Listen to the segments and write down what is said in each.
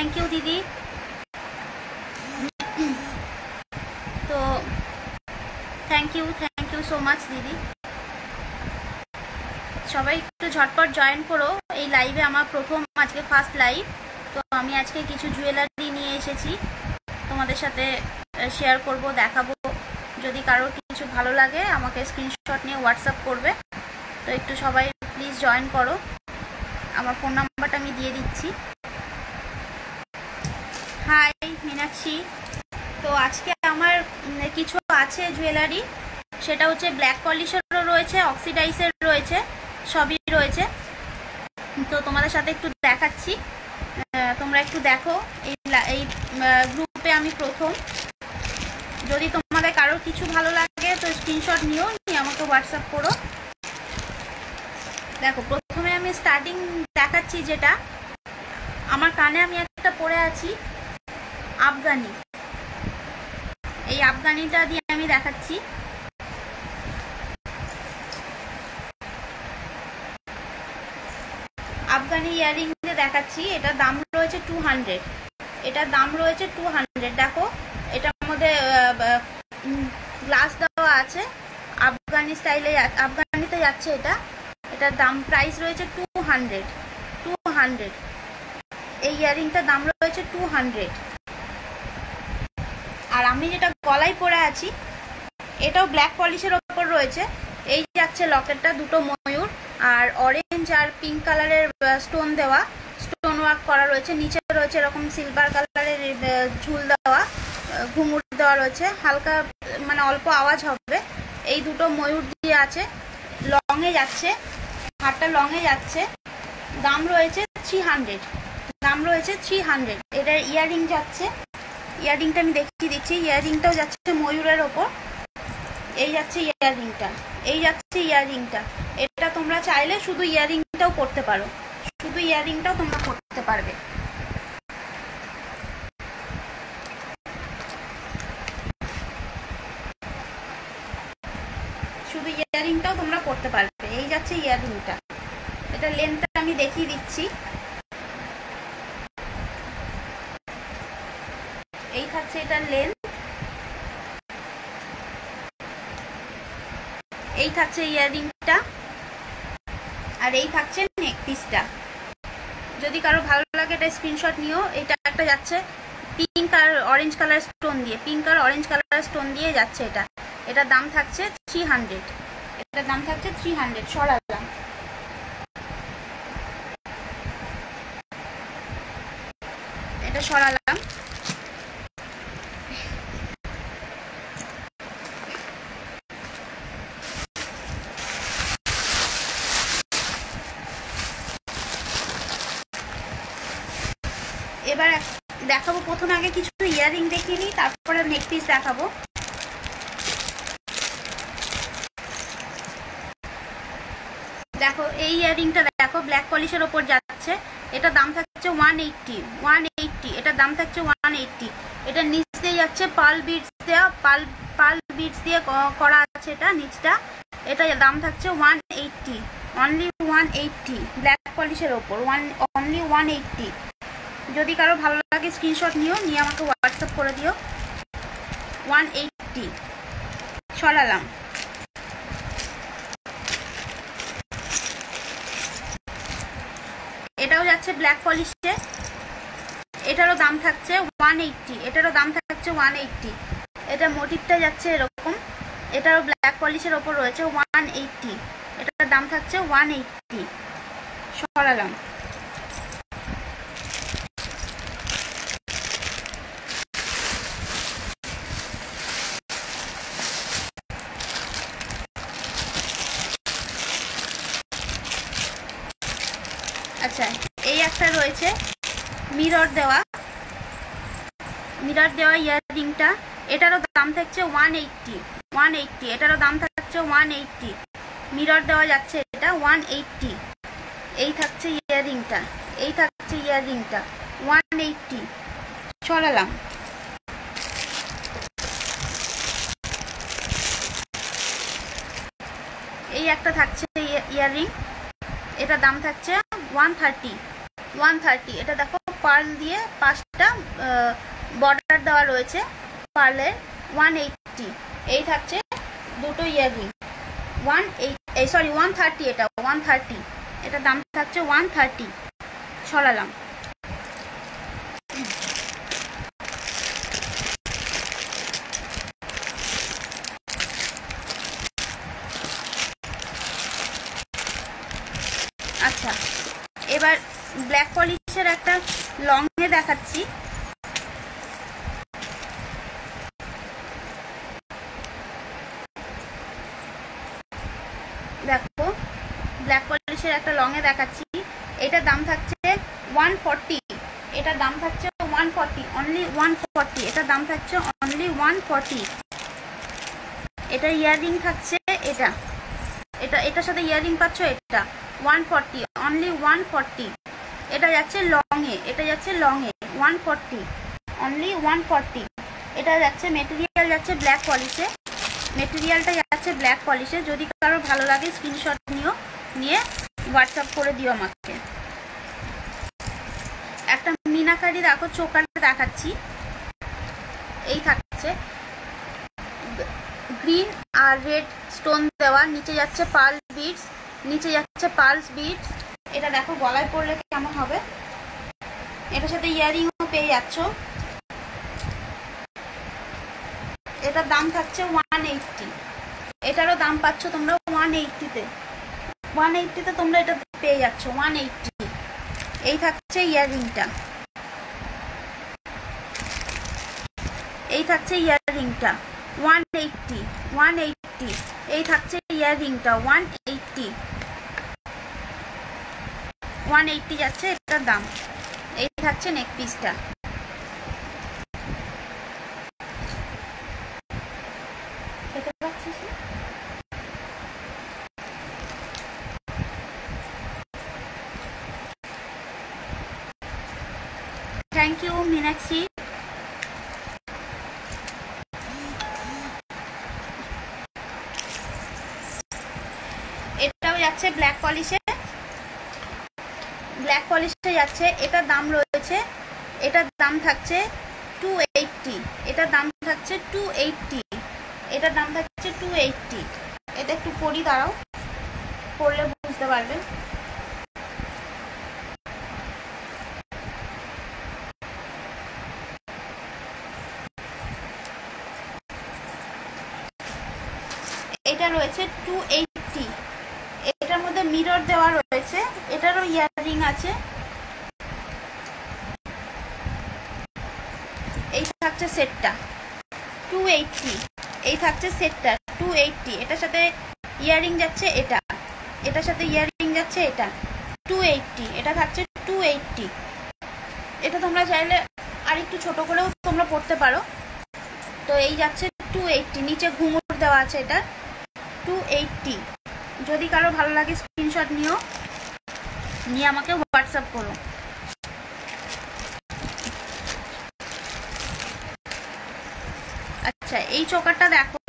Thank you দিদি। তো thank you thank you so much দিদি। সবাই একটু ঝটপট জয়েন করো। এই লাইভে আমার প্রথম, আজকে ফার্স্ট লাইভ তো আমি আজকে কিছু জুয়েলারি নিয়ে এসেছি। তোমাদের সাথে শেয়ার করব, দেখাবো। যদি কারোর কিছু ভালো লাগে, আমাকে স্ক্রিনশট নিয়ে হোয়াটসঅ্যাপ করবে। তো একটু সবাই প্লিজ জয়েন করো। আমার ফোন নাম্বারটা আমি দিয়ে দিচ্ছি। হাই, মীনাক্ষী। তো আজকে আমার কিছু আছে জুয়েলারি সেটা হচ্ছে ব্ল্যাক পলিশেরও রয়েছে অক্সিডাইসের রয়েছে, সবই রয়েছে। তো তোমাদের সাথে একটু দেখাচ্ছি। তোমরা একটু দেখো, এই এই গ্রুপে আমি প্রথম। যদি তোমাদের কারোর কিছু ভালো লাগে, তো স্ক্রিনশট নিও, নিয়ে আমাকে হোয়াটসঅ্যাপ করো। দেখো, প্রথমে আমি স্টার্টিং দেখাচ্ছি যেটা। আমার কানে আমি একটা পরে আছি। আফগানি। এই আফগানিটা দিয়ে আমি দেখাচ্ছি। আফগানি ইয়ারিং দিয়ে দেখাচ্ছি। এটার দাম রয়েছে টু হান্ড্রেড এটার দাম রয়েছে টু হান্ড্রেড দেখো, এটার মধ্যে গ্লাস দেওয়া আছে। আফগানি স্টাইলে আফগানিতে যাচ্ছে এটা। এটার দাম প্রাইস রয়েছে টু হান্ড্রেড টু হান্ড্রেড এই ইয়ারিংটার দাম রয়েছে টু হান্ড্রেড আর আমি যেটা গলায় পরে আছি, এটাও ব্ল্যাক পলিশের ওপর রয়েছে। এই যাচ্ছে লকেটটা দুটো ময়ূর, আর অরেঞ্জ আর পিঙ্ক কালারের স্টোন দেওয়া স্টোন ওয়ার্ক করা রয়েছে। নিচে রয়েছে এরকম সিলভার কালারের ঝুল দেওয়া ঘুঙুর দেওয়া রয়েছে। হালকা মানে অল্প আওয়াজ হবে। এই দুটো ময়ূর দিয়ে আছে। লংয়ে যাচ্ছে। হাটটা লংয়ে যাচ্ছে। দাম রয়েছে থ্রি হান্ড্রেড দাম রয়েছে থ্রি হান্ড্রেড এটার ইয়ারিং যাচ্ছে। ইয়ারিংটা আমি দেখিয়ে দিচ্ছি। ইয়ারিংটাও যাচ্ছে ময়ূরের ওপর। এই যাচ্ছে ইয়ারিংটা এই যাচ্ছে ইয়ারিংটা এটা তোমরা চাইলে শুধু ইয়ারিংটাও করতে পারো। শুধু ইয়ারিংটাও তোমরা করতে পারবে। শুধু ইয়ারিংটাও তোমরা করতে পারবে। এই যাচ্ছে ইয়ারিংটা এটা লেন্থটা আমি দেখিয়ে দিচ্ছি। থাকছে এটার লেন্থ এই থাকছে ইয়ারিংটা। আর এই থাকছে নেক পিসটা যদি কারও ভালো লাগে এটা স্ক্রিনশট নিও। এটা একটা যাচ্ছে পিঙ্ক আর অরেঞ্জ কালার স্টোন দিয়ে। পিঙ্ক আর অরেঞ্জ কালার স্টোন দিয়ে যাচ্ছে এটা। এটার দাম থাকছে থ্রি হান্ড্রেড এটার দাম থাকছে থ্রি হান্ড্রেড সরালাম। এটা সরালাম এবার এক- দেখাবো। প্রথমে আগে কিছু ইয়ারিং দেখিয়ে নিই, তারপরে নেক পিস দেখাবো। দেখো, এই ইয়ারিংটা দেখো ব্ল্যাক পলিশের ওপর যাচ্ছে। এটা দাম থাকছে ওয়ান এইটটি ওয়ান এইটটি এটার দাম থাকছে ওয়ান এইটটি এটা নিচ দিয়ে যাচ্ছে, পাল বিটস দেওয়া পাল পাল বিটস দিয়ে করা আছে এটা, নিচটা। এটা দাম থাকছে one eighty only one eighty black পলিশের ওপর ওয়ান অনলি ওয়ান এইটটি যদি কারও ভালো লাগে স্ক্রিনশট নিও, নিয়ে আমাকে হোয়াটসঅ্যাপ করে দিও। ওয়ান এইটটি সরালাম। এটাও যাচ্ছে ব্ল্যাক পলিশে এটারও দাম থাকছে ওয়ান এইটটি এটারও দাম থাকছে ওয়ান এইটটি এটা মোটিভটা যাচ্ছে এরকম। এটারও ব্ল্যাক পলিশের ওপর রয়েছে ওয়ান এইটটি এটার দাম থাকছে ওয়ান এইটটি সরালাম। আচ্ছা এই একটা রয়েছে মিরর দেওয়া। মিরর দেওয়া ইয়াররিংটা, এটারও দাম থাকছে ওয়ান এইটটি ওয়ান এইটটি এটারও দাম থাকছে ওয়ান এইটটি মিরর দেওয়া যাচ্ছে এটা ওয়ান এইটটি এই থাকছে ইয়াররিংটা, এই থাকছে ইয়াররিংটা ওয়ান এইটটি সরালাম। এই একটা থাকছে ইয়াররিং। এটা দাম থাকছে ওয়ান থার্টি ওয়ান থার্টি এটা দেখো, পার্ল দিয়ে পাঁচটা বর্ডার দেওয়া রয়েছে পার্লের। ওয়ান এইটটি এই থাকছে দুটো ইয়ারিং ওয়ান এই সরি ওয়ান থার্টি এটা ওয়ান থার্টি এটা দাম থাকছে ওয়ান থার্টি সরালাম আচ্ছা এবার ব্ল্যাক পলিশের একটা লংয়ে দেখাচ্ছি। দেখো ব্ল্যাক পলিশের একটা লংয়ে দেখাচ্ছি। এটার দাম থাকছে ওয়ান ফর্টি এটার দাম থাকছে one forty only one forty এটার দাম থাকছে অনলি ওয়ান ফর্টি এটা ইয়াররিং থাকছে এটা। এটা, এটার সাথে ইয়াররিং পাচ্ছ এটা। One forty only one forty এটা যাচ্ছে লংয়ে এটা যাচ্ছে লংয়ে one forty only one forty এটা যাচ্ছে মেটেরিয়াল যাচ্ছে ব্ল্যাক পলিশে মেটেরিয়ালটা যাচ্ছে ব্ল্যাক পলিশে যদি কারও ভালো লাগে স্ক্রিনশট নিও, নিয়ে হোয়াটসঅ্যাপ করে দিও আমাকে। একটা মিনাকারি দেখো চোকার দেখাচ্ছি। এই থাকছে। গ্রিন আর রেড স্টোন দেওয়া, নিচে যাচ্ছে পাল বিটস নিচে যাচ্ছে পালস বিটস এটা দেখো, গলায় পড়লে কেমন হবে? এটার সাথে ইয়ারিংও পেয়ে যাচ্ছ। এটার দাম থাকছে ওয়ান এইটটি এটারও দাম পাচ্ছ তোমরা ওয়ান এইটটিতে ওয়ান এইটটিতে তোমরা এটা পেয়ে যাচ্ছ ওয়ান এইটটি এই থাকছে ইয়াররিংটা এই থাকছে ইয়াররিংটা ওয়ান এইটটি ওয়ান এইটটি এই থাকছে ইয়াররিংটা ওয়ান এইটটি ওয়ান যাচ্ছে এটার দাম, এই থাকছে নেক পিসটা থ্যাংক ইউ মীনাক্ষী যাচ্ছে ব্ল্যাক পলিশে ব্ল্যাক পলিশে যাচ্ছে। এটার দাম রয়েছে, এটার দাম থাকছে টু এইটটি এটার দাম থাকছে টু এইটটি এটার দাম থাকছে টু এইটটি এটা একটু পরি দাঁড়াও। পড়লে বুঝতে পারবে। এটা রয়েছে টু এটার মধ্যে দেওয়া রয়েছে, এটারও ইয়াররিং আছে। এই থাকছে সেটটা টু এইটটি এই থাকছে সেটটা টু এইটটি এটার সাথে ইয়াররিং যাচ্ছে এটা, এটার সাথে ইয়াররিং যাচ্ছে এটা টু এইটটি এটা থাকছে টু এইটটি এটা তোমরা চাইলে আর একটু ছোট করেও তোমরা পড়তে পারো। তো এই যাচ্ছে টু এইটটি নিচে ঘুমুর দেওয়া আছে এটা টু এইটটি যদি কারও ভালো লাগে স্ক্রিনশট নিও। নিয়ে আমাকে হোয়াটসঅ্যাপ করো। আচ্ছা এই চোকারটা দেখো।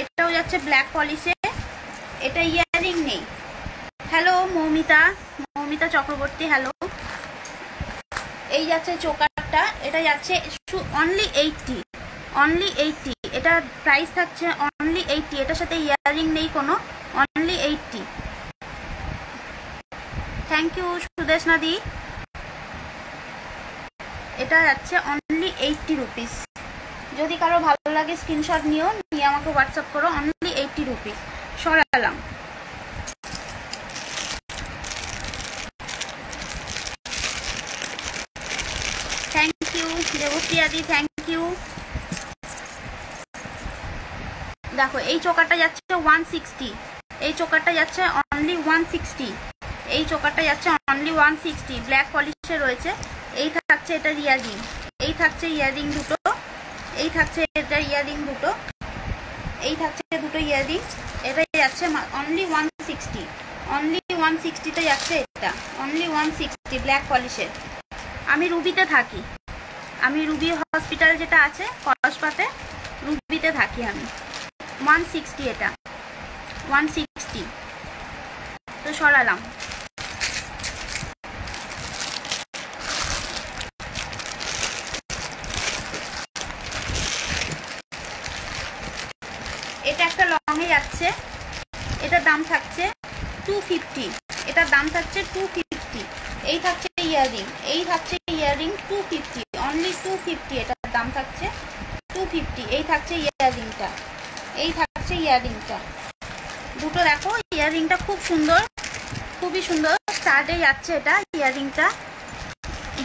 এটাও যাচ্ছে ব্ল্যাক পলিশে এটা ইয়ারিং নেই। হ্যালো মৌমিতা। মৌমিতা চক্রবর্তী হ্যালো এই যাচ্ছে চোকারটা। এটা যাচ্ছে অনলি এইটটি অনলি এইটটি এটা প্রাইস থাকছে অনলি এইটটি এটার সাথে ইয়ারিং নেই কোনো। অনলি এইটটি থ্যাংক ইউ সুদেশ নাদি এটা যাচ্ছে অনলি এইটটি রুপিস যদি কারও ভালো লাগে স্ক্রিনশট নিও, নিয়ে আমাকে হোয়াটসঅ্যাপ করো only eighty rupees সরালাম। Thank you Debashree thank you দেখো, এই চোকারটা যাচ্ছে ওয়ান সিক্সটি এই চোকারটা যাচ্ছে অনলি ওয়ান সিক্সটি এই চোকারটা যাচ্ছে অনলি ওয়ান সিক্সটি ব্ল্যাক পলিশে রয়েছে। এই থাকছে এটা ইয়াররিং এই থাকছে ইয়াররিং দুটো। এই থাকছে এটা ইয়াররিং দুটো। এই থাকছে দুটো ইয়াররিং এটা যাচ্ছে only one sixty only one সিক্সটিতে যাচ্ছে এটা। অনলি ওয়ান সিক্সটি ব্ল্যাক পলিশের আমি রুবিতে থাকি। আমি রুবি হসপিটাল যেটা আছে কসবাতে রুবিতে থাকি আমি। ওয়ান সিক্সটি এটা। ওয়ান সিক্সটি তো সরালাম। এটা একটা লং এ যাচ্ছে। এটার দাম থাকছে টু ফিফটি এটার দাম থাকছে টু ফিফটি এই থাকছে ইয়াররিং। এই থাকছে earring two fifty only two fifty এটার দাম থাকছে টু ফিফটি এই থাকছে ইয়াররিংটা। এই থাকছে ইয়াররিংটা। দুটো দেখো ইয়াররিংটা খুব সুন্দর, খুবই সুন্দর। স্টার্টে যাচ্ছে এটা ইয়াররিংটা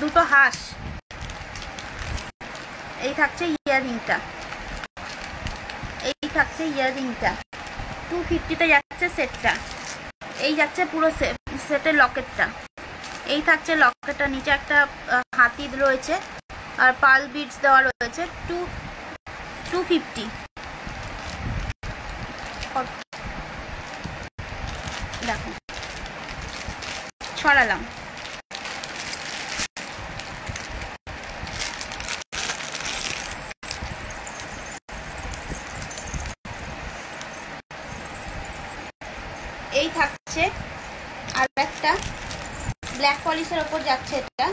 দুটো হাঁস। এই থাকছে ইয়াররিংটা এই থাকছে ইয়াররিংটা টু ফিফটিতে যাচ্ছে সেটটা এই যাচ্ছে পুরো সেটের লকেটটা এই থাকছে লকেটটা নিচে একটা হাতি রয়েছে। আর পাল বিটস দেওয়া রয়েছে। টু টু ফিফটি দেখো। ছড়ালাম। এই থাকছে আর একটা ব্ল্যাক পলিশের ওপর যাচ্ছে এটা।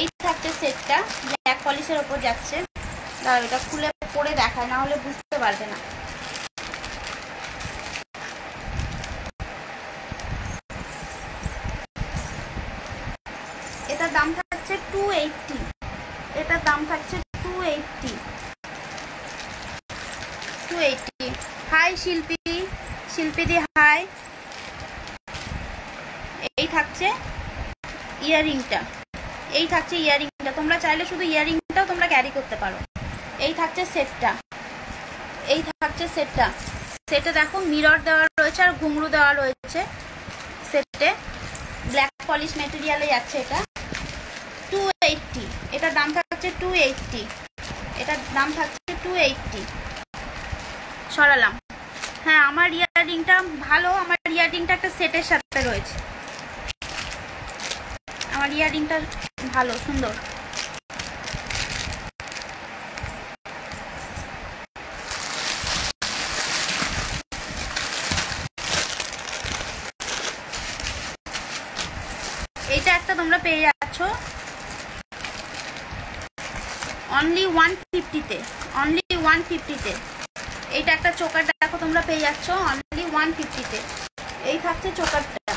এই থাকছে সেটটা ব্ল্যাক পলিশের ওপর যাচ্ছে। দাঁড়াও, এটা খুলে পরে দেখায়, না হলে বুঝতে পারবে না এটার দাম থাকছে টু এইটটি এটার দাম থাকছে two eighty two eighty hi Shilpi শিল্পীদি high এই থাকছে ইয়াররিংটা এই থাকছে ইয়াররিংটা তোমরা চাইলে শুধু ইয়াররিংটাও তোমরা ক্যারি করতে পারো। এই থাকছে সেটটা এই থাকছে সেটটা সেটে দেখো মিরর দেওয়া রয়েছে আর ঘুংরু দেওয়া রয়েছে। সেটে ব্ল্যাক পলিশ মেটেরিয়ালে যাচ্ছে এটা। টু এইটটি এটার দাম থাকছে টু এইটটি এটার দাম থাকছে টু এইটটি সরালাম। হ্যাঁ আমার ইয়াররিংটা ভালো, আমার ইয়াররিংটা একটা সেটের সাথে রয়েছে। আমার ইয়াররিংটা ভালো, সুন্দর। এটা একটা তোমরা পেয়ে যাচ্ছ। অনলি ওয়ান ফিফটিতে অনলি ওয়ান ফিফটিতে এইটা একটা চোকার দেখো তোমরা পেয়ে যাচ্ছ অনলি ওয়ান ফিফটিতে এই থাকছে চোকারটা,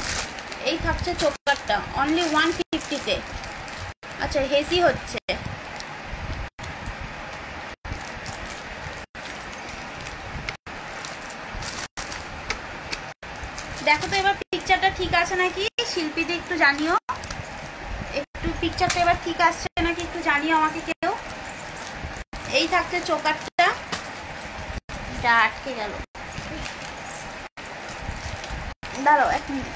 এই থাকছে চোকারটা অনলি ওয়ান ফিফটিতে আচ্ছা হেসি হচ্ছে। দেখো তো এবার পিকচারটা ঠিক আছে নাকি? শিল্পীদের একটু জানিও। একটু পিকচারটা এবার ঠিক আসছে নাকি একটু জানিও আমাকে এই থাকছে চোকারটা। যা আটকে গেল। দাঁড়াও এক মিনিট।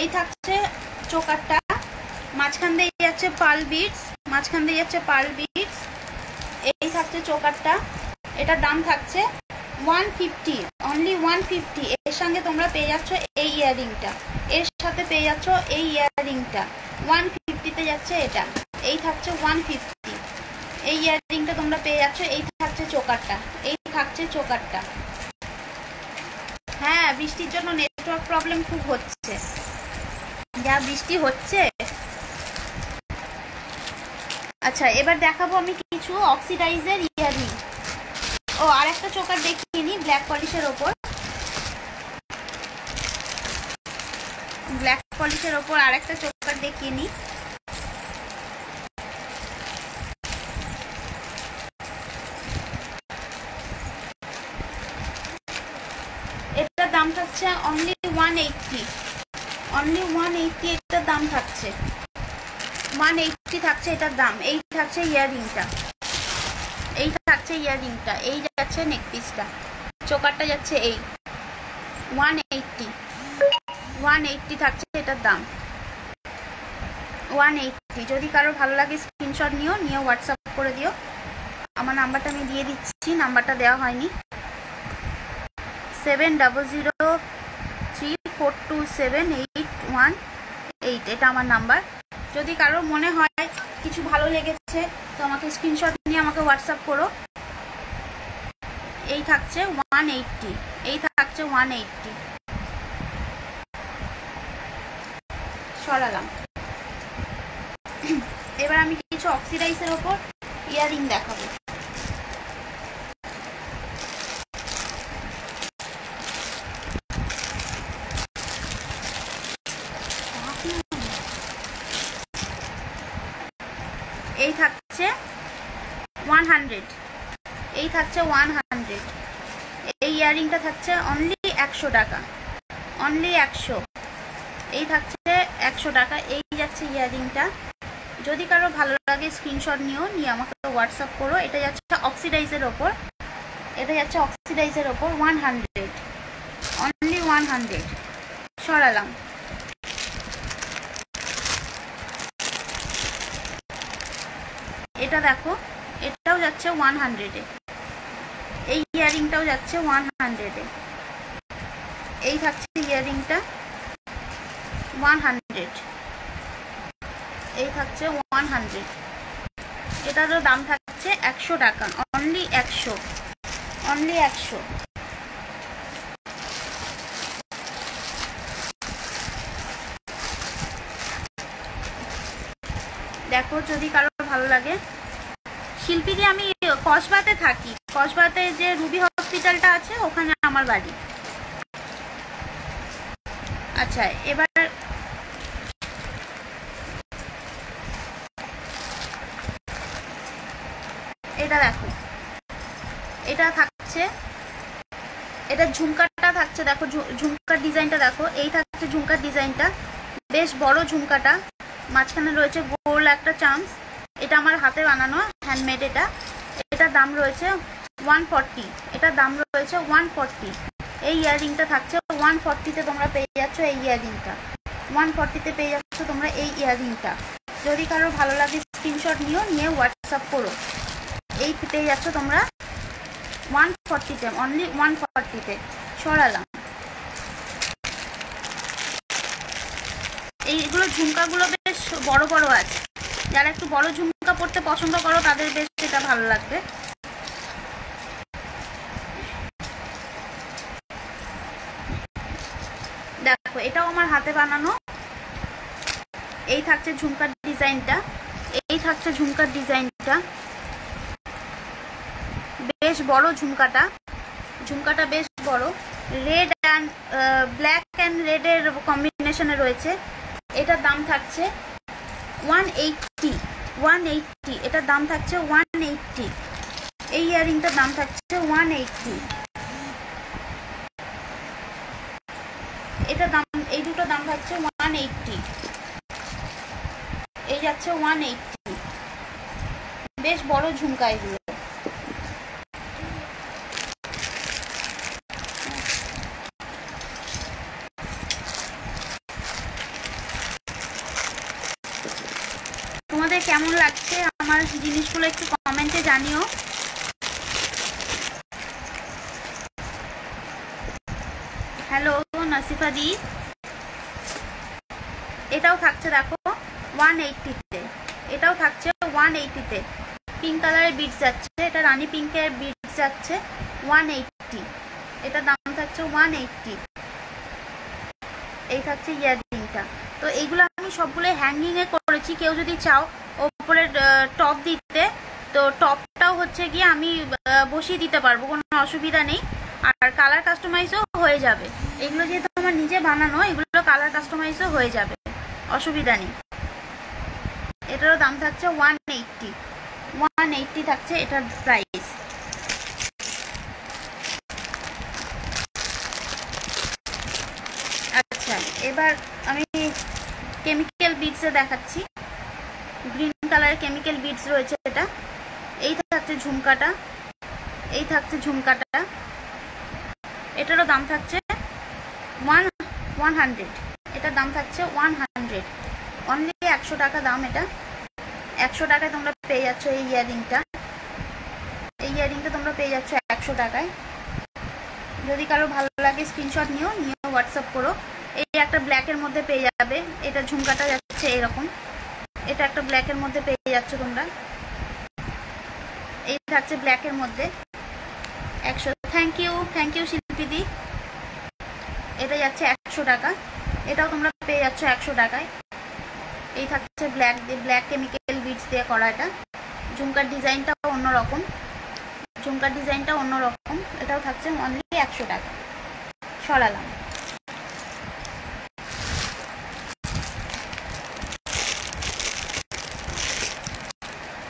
এই থাকছে চোকারটা। মাঝখান দিয়ে যাচ্ছে পাল বিটস। মাঝখান দিয়ে যাচ্ছে পাল বিটস। এই থাকছে চোকারটা। এটার দাম থাকছে one fifty only one fifty এর সঙ্গে তোমরা পেয়ে যাচ্ছ এই ইয়াররিংটা এর সাথে পেয়ে যাচ্ছ এই ইয়াররিংটা। ওয়ান ফিফটিতে যাচ্ছে এটা। এই থাকছে ওয়ান ফিফটি এই ইয়াররিংটা তোমরা পেয়ে যাচ্ছ, এই থাকছে চোকারটা। এই থাকছে চোকারটা। হ্যাঁ বৃষ্টির জন্য নেটওয়ার্ক প্রবলেম খুব হচ্ছে। যা বৃষ্টি হচ্ছে। আচ্ছা এবার দেখাবো আমি কিছু অক্সিডাইজের ইয়ারিং ও আর একটা চোকার দেখিয়ে নি ব্ল্যাক পলিশের ওপর। ব্ল্যাক পলিশের ওপর আর একটা চোকার দেখিয়ে নি এটার দাম থাকছে only one eighty only one eighty এটার দাম থাকছে। ওয়ান এইটটি থাকছে এটার দাম। এই থাকছে ইয়াররিংটা। এই থাকছে ইয়াররিংটা। এই যাচ্ছে নেক পিসটা চোকারটা যাচ্ছে এই। ওয়ান ওয়ান এইটটি থাকছে এটার দাম। ওয়ান এইটটি যদি কারও ভালো লাগে স্ক্রিনশট নিও, নিয়ে হোয়াটসঅ্যাপ করে দিও। আমার নাম্বারটা আমি দিয়ে দিচ্ছি, নাম্বারটা দেওয়া হয়নি। Seven double zero three four two seven eight one eight এটা আমার নাম্বার। যদি কারোর মনে হয় কিছু ভালো লেগেছে, তো আমাকে স্ক্রিনশট নিয়ে আমাকে হোয়াটসঅ্যাপ করো। এই থাকছে ওয়ান এইটটি এই থাকছে ওয়ান এইটটি সরালাম। এবার আমি কিছু অক্সিডাইসের ওপর ইয়ারিং দেখাবো। এই থাকছে ওয়ান হান্ড্রেড। এই থাকছে ওয়ান হান্ড্রেড। এই ইয়ারিংটা থাকছে অনলি একশো টাকা। অনলি একশো। এই থাকছে একশো টাকা, এই যাচ্ছে ইয়ারিংটা। যদি কারও ভালো লাগে স্ক্রিনশট নিও, নিয়ে আমাকে হোয়াটসঅ্যাপ করো। এটা যাচ্ছে অক্সিডাইজের ওপর। এটা যাচ্ছে অক্সিডাইজের ওপর one hundred only one hundred সরালাম। এটা দেখো, এটাও যাচ্ছে ওয়ান হান্ড্রেডে এই ইয়ারিংটাও যাচ্ছে ওয়ান হান্ড্রেডে এই থাকছে ইয়ারিংটা। ওয়ান হান্ড্রেড এই ওয়ান হান্ড্রেড এটারও দাম থাকছে একশো টাকা। অনলি একশো। অনলি একশো। দেখো, যদি কারও ভালো লাগে। শিল্পীদি আমি কসবাতে থাকি। কসবাতে যে রুবি হসপিটালটা আছে, ওখানে আমার বাড়ি। আচ্ছা এবার এটা দেখো। এটা থাকছে, এটা ঝুমকাটা থাকছে, দেখো ঝুমকার ডিজাইনটা দেখো। এই থাকছে ঝুমকার ডিজাইনটা। বেশ বড় ঝুমকাটা। মাঝখানে রয়েছে গোল একটা চান্স এটা আমার হাতে বানানো হ্যান্ডমেড এটা। এটার দাম রয়েছে ওয়ান ফর্টি এটার দাম রয়েছে ওয়ান ফর্টি এই ইয়াররিংটা থাকছে ওয়ান ফর্টিতে তোমরা পেয়ে যাচ্ছ এই ইয়াররিংটা। ওয়ান ফর্টিতে পেয়ে যাচ্ছ তোমরা এই ইয়াররিংটা। যদি কারও ভালো লাগে স্ক্রিনশট নিও, নিয়ে হোয়াটসঅ্যাপ করো। এই পেয়ে যাচ্ছ তোমরা? ওয়ান ফর্টিতে অনলি ওয়ান ফর্টিতে সরালাম। এইগুলো ঝুমকাগুলো বেশ বড় বড় আছে। যারা একটু বড় ঝুমকা পড়তে পছন্দ করো, তাদের বেশ এটা ভালো লাগবে। দেখো, এটাও আমার হাতে বানানো। এই থাকছে ঝুমকার ডিজাইনটা। এই থাকছে ঝুমকার ডিজাইনটা। বেশ বড় ঝুমকাটা। ঝুমকাটা বেশ বড়। রেড অ্যান্ড ব্ল্যাক অ্যান্ড রেডের কম্বিনেশনে রয়েছে। এটার দাম থাকছে ওয়ান এইটটি ওয়ান এইটটি এটার দাম থাকছে ওয়ান এইটটি এই ইয়ারিংটার দাম থাকছে ওয়ান এইটটি এটা দাম, এই দুটো দাম থাকছে ওয়ান এইটটি এই যাচ্ছে ওয়ান এইটটি বেশ বড় ঝুমকা এগুলো তোমাদের কেমন লাগছে আমার জিনিসগুলো একটু কমেন্টে জানিও। হ্যালো, নাসিফা দি। এটাও থাকছে দেখো ওয়ান এইটিতে এটাও থাকছে ওয়ান এইটিতে পিঙ্ক কালারের বিটস যাচ্ছে, এটা রানি পিঙ্কের বিটস যাচ্ছে ওয়ান এইটটি এটা দাম থাকছে ওয়ান এইটটি এই থাকছে ইয়াররিংটা। তো এইগুলো আমি সবগুলো হ্যাঙ্গিংয়ে করেছি। কেউ যদি চাও ওপরে টপ দিতে, তো টপটাও হচ্ছে গিয়ে আমি বসিয়ে দিতে পারব, কোনো অসুবিধা নেই। আর কালার কাস্টমাইজও হয়ে যাবে। এগুলো যেহেতু আমার নিজে বানানো, এগুলো কালার কাস্টমাইজও হয়ে যাবে। অসুবিধা নেই। এটারও দাম থাকছে ওয়ান এইটটি ওয়ান এইটটি থাকছে এটার প্রাইস আচ্ছা এবার আমি কেমিক্যাল বিটসে দেখাচ্ছি। গ্রিন কালারের কেমিক্যাল বিটস রয়েছে এটা। এই থাকছে ঝুমকাটা। এই থাকছে ঝুমকাটা। এটারও দাম থাকছে ওয়ান ওয়ান হান্ড্রেড এটার দাম থাকছে ওয়ান হান্ড্রেড অনলি একশো টাকা দাম এটা। একশো টাকায় তোমরা পেয়ে যাচ্ছ এই ইয়ারিংটা। এই ইয়ারিংটা তোমরা পেয়ে যাচ্ছ একশো টাকায়। যদি কারও ভালো লাগে স্ক্রিনশট নিও, নিয়ে হোয়াটসঅ্যাপ করো। এই একটা ব্ল্যাকের মধ্যে পেয়ে যাবে। এটা ঝুমকাটা যাচ্ছে এরকম। এটা একটা ব্ল্যাকের মধ্যে পেয়ে যাচ্ছ তোমরা। এই থাকছে ব্ল্যাকের মধ্যে। একশো থ্যাংক ইউ থ্যাংক ইউ শিল্পীদি। এটা যাচ্ছে একশো টাকা। এটাও তোমরা পেয়ে যাচ্ছ একশো টাকায়। এই থাকছে ব্ল্যাক দিয়ে ব্ল্যাক কেমিক্যাল বিটস দিয়ে করা এটা। ঝুমকার ডিজাইনটাও অন্যরকম। ঝুমকার ডিজাইনটা অন্যরকম। এটাও থাকছে অনলি একশো টাকা। সরালাম।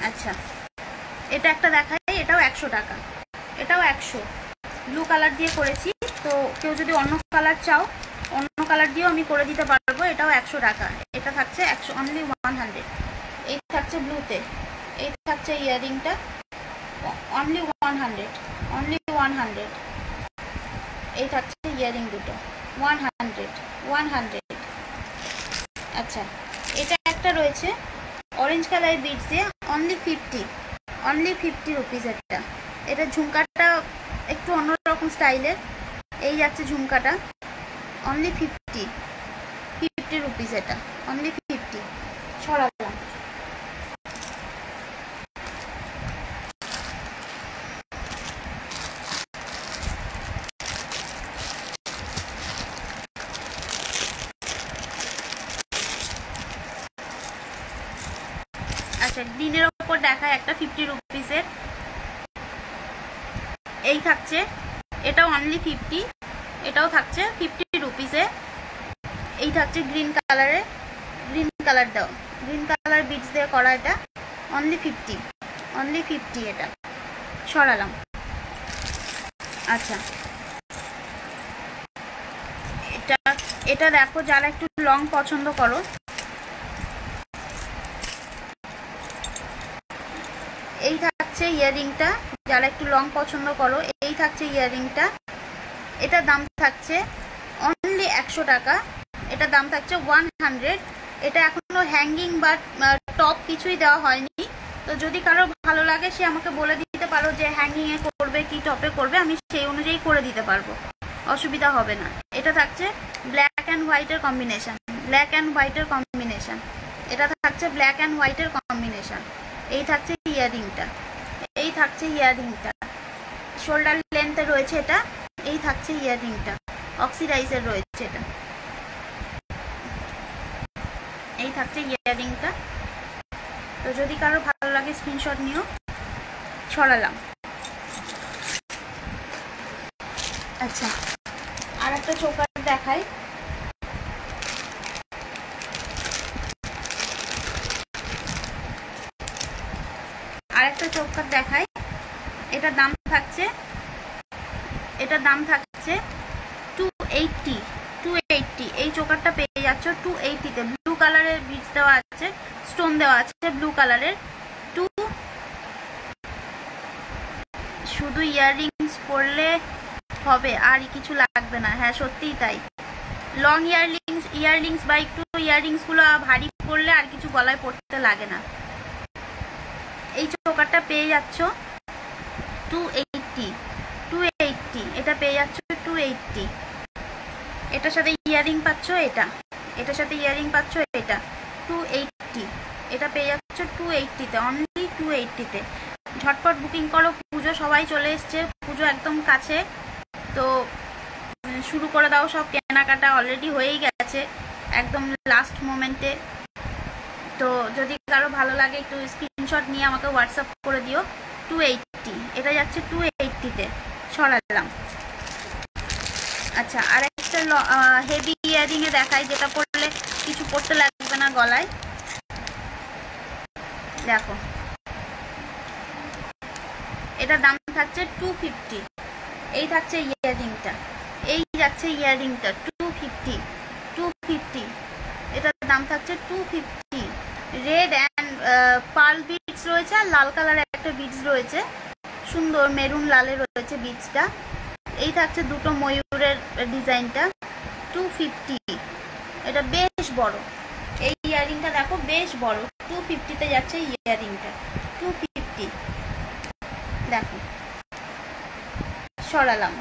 আচ্ছা। এটা একটা দেখাই, এটাও একশো টাকা। এটাও একশো। ব্লু কালার দিয়ে করেছি, তো কেউ যদি অন্য কালার চাও, অন্য কালার দিয়েও আমি করে দিতে পারব, এটাও একশো টাকা। এটা থাকছে একশো অনলি ওয়ান হান্ড্রেড এই থাকছে ব্লুতে এই থাকছে ইয়ারিংটা। Only one hundred only one hundred এই থাকছে ইয়ারিং দুটো। ওয়ান হান্ড্রেড ওয়ান হান্ড্রেড আচ্ছা এটা একটা রয়েছে। অরেঞ্জ কালারের বিটস দিয়ে only fifty only fifty rupees একটা। এটা ঝুমকাটা একটু অন্যরকম স্টাইলের এই যাচ্ছে ঝুমকাটা। অনলি ফিফটি ফিফটি রুপিস এটা। অনলি ফিফটি ছড়ালাম আচ্ছা ওপর দেখায় একটা ফিফটি রুপিসের এই থাকছে। এটাও অনলি ফিফটি এটাও থাকছে ফিফটি রুপিসে এই থাকছে গ্রিন কালারে গ্রিন কালার দাও। গ্রিন কালার বিটস দিয়ে করা এটা। অনলি ফিফটি অনলি ফিফটি এটা। সরালাম। আচ্ছা। এটা এটা দেখো যারা একটু লং পছন্দ করো। এই থাকছে ইয়ারিংটা যারা একটু লং পছন্দ করো, এই থাকছে ইয়ারিংটা এটা দাম থাকছে অনলি একশো টাকা, এটা দাম থাকছে ওয়ান হান্ড্রেড এটা এখনও হ্যাঙ্গিং বা টপ কিছুই দেওয়া হয়নি। তো যদি কারও ভালো লাগে, সে আমাকে বলে দিতে পারো যে হ্যাঙ্গিংয়ে করবে, কি টপে করবে, আমি সেই অনুযায়ী করে দিতে পারব। অসুবিধা হবে না। এটা থাকছে ব্ল্যাক অ্যান্ড হোয়াইটের কম্বিনেশান ব্ল্যাক অ্যান্ড হোয়াইটের কম্বিনেশন এটা থাকছে ব্ল্যাক অ্যান্ড হোয়াইটের কম্বিনেশন এই থাকছে ইয়ারিংটা, এই থাকছে ইয়ারিংটা। শোল্ডার লেন্থে রয়েছে এটা, এই থাকছে ইয়ারিংটা অক্সিডাইজের রয়েছে এটা। এই থাকছে ইয়ারিংটা। তো যদি কারও ভালো লাগে স্ক্রিনশট নিও, ছড়ালাম। আচ্ছা আর একটা চোকার দেখাই। আর একটা চোকার দেখাই। এটার দাম থাকছে, এটার দাম থাকছে টু এইটটি টু এইটটি এই চোকারটা পেয়ে যাচ্ছ টু এইটটিতে ব্লু কালারের বিচ দেওয়া আছে স্টোন দেওয়া আছে ব্লু কালারের টু শুধু ইয়াররিংস পরলে হবে, আর কিছু লাগবে না। হ্যাঁ সত্যিই তাই। লং ইয়াররিংস ইয়াররিংস বা একটু ইয়াররিংসগুলো ভারী পরলে আর কিছু গলায় পড়তে লাগে না। এই চোকারটা পেয়ে যাচ্ছ টু এইটটি টু এইটটি এটা পেয়ে যাচ্ছ টু এইটটি এটার সাথে ইয়ারিং পাচ্ছ এটা, এটার সাথে ইয়ারিং পাচ্ছ এটা টু এইটটি এটা পেয়ে যাচ্ছ টু এইটটিতে অনলি টু এইটটিতে ঝটপট বুকিং করো, পুজো সবাই চলে এসছে, পুজো একদম কাছে। তো শুরু করে দাও, সব কেনাকাটা অলরেডি হয়েই গেছে, একদম লাস্ট মোমেন্টে তো যদি কারও ভালো লাগে একটু স্ক্রিনশট নিয়ে আমাকে হোয়াটসঅ্যাপ করে দিও। টু এইটটি এটা যাচ্ছে টু এইটটিতে সরালাম। আচ্ছা আর একটা হেভি ইয়ারিংয়ে দেখাই, যেটা পরলে কিছু পড়তে লাগবে না গলায়। দেখো। এটা দাম থাকছে টু ফিফটি এই থাকছে ইয়ারিংটা এই যাচ্ছে ইয়ারিংটা টু ফিফটি টু ফিফটি এটার দাম থাকছে two fifty red and pearl beads রয়েছে আর লাল কালারের একটা বিটস রয়েছে। সুন্দর মেরুন লালে রয়েছে বিটসটা এই থাকছে দুটো ময়ূরের ডিজাইনটা টু ফিফটি এটা বেশ বড়। এই ইয়ারিংটা দেখো, বেশ বড়। টু ফিফটিতে যাচ্ছে ইয়ারিংটা। টু ফিফটি দেখো। সরালাম।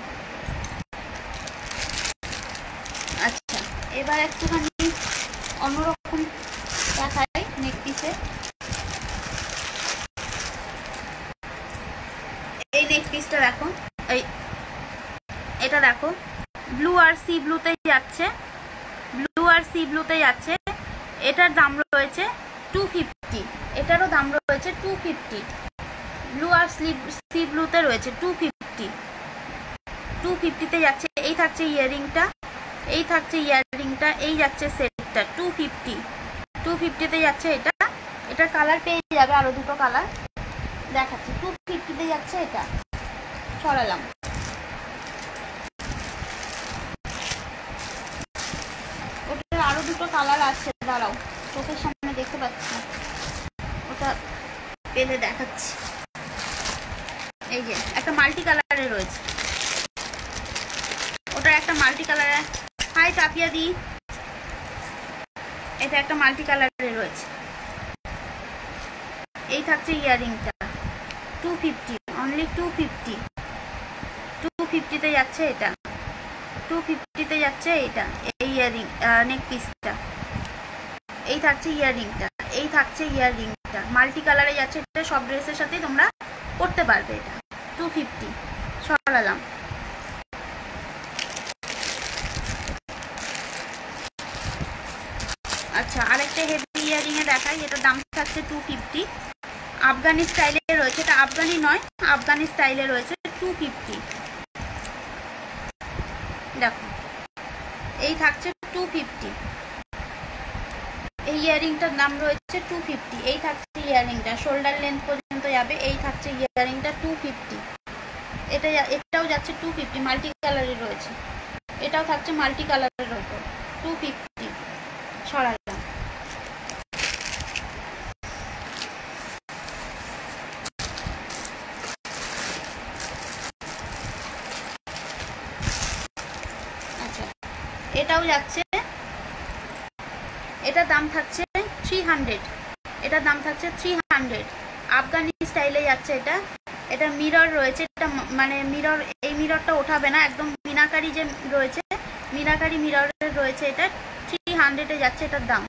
আচ্ছা এবার একটুখানি অন্যরকম পিসে এই নেক পিসটা দেখো। এই, এটা দেখো। ব্লু আর সি ব্লুতে যাচ্ছে। ব্লু আর সি ব্লুতে যাচ্ছে। এটার দাম রয়েছে টু ফিফটি এটারও দাম রয়েছে টু ফিফটি ব্লু আর স্লিপ সি ব্লুতে রয়েছে টু ফিফটি টু ফিফটিতে যাচ্ছে। এই থাকছে ইয়াররিংটা এই থাকছে ইয়াররিংটা এই যাচ্ছে সেটটা টু। ফিফটি টু ফিফটিতে যাচ্ছে এটা। এটার কালার পেয়ে যাবে আরও দুটো কালার দেখাচ্ছি, খুব ফিফটিতে যাচ্ছে এটা। সরালাম ওটার আরও দুটো কালার আছে, দাঁড়াও, চোখের সামনে দেখতে পাচ্ছি। ওটা পেলে দেখাচ্ছি। এই যে, একটা মাল্টি কালারের রয়েছে। ওটা একটা মাল্টি কালারের হাই টাপিয়া দি। এটা একটা মাল্টি কালারের রয়েছে। এই থাকছে ইয়াররিংটা two fifty only two fifty two ফিফটিতে যাচ্ছে এটা। টু ফিফটিতে যাচ্ছে এটা, এই ইয়াররিং নেক পিসটা এই থাকছে ইয়াররিংটা এই থাকছে ইয়াররিংটা মাল্টি কালারে যাচ্ছে এটা, সব ড্রেসের সাথেই তোমরা করতে পারবে এটা। টু ফিফটি সরালাম আচ্ছা আরেকটা হেভি এ এটার দাম থাকছে টু ফিফটি আফগানি স্টাইলে রয়েছে, এটা আফগানি নয়, আফগানি স্টাইলে রয়েছে টু ফিফটি দেখো, এই থাকছে টু ফিফটি এই ইয়ারিংটার দাম রয়েছে টু ফিফটি এই থাকছে ইয়ারিংটা, শোল্ডার লেন্থ পর্যন্ত যাবে, এই থাকছে ইয়ারিংটা টু ফিফটি এটা এটাও যাচ্ছে টু ফিফটি মাল্টি কালারের রয়েছে। এটাও থাকছে মাল্টি কালারের ওপর টু ফিফটি সরালাম আচ্ছা এটাও যাচ্ছে। এটার দাম থাকছে থ্রি হান্ড্রেড এটার দাম থাকছে থ্রি হান্ড্রেড আফগানি স্টাইলে যাচ্ছে এটা। এটা মিরর রয়েছে। এটা মানে মিরর এই মিররটা ওঠাবে না। একদম মিনাকারি যে রয়েছে, মিনাকারি মিররের রয়েছে এটা। থ্রি হান্ড্রেডে যাচ্ছে এটার দাম।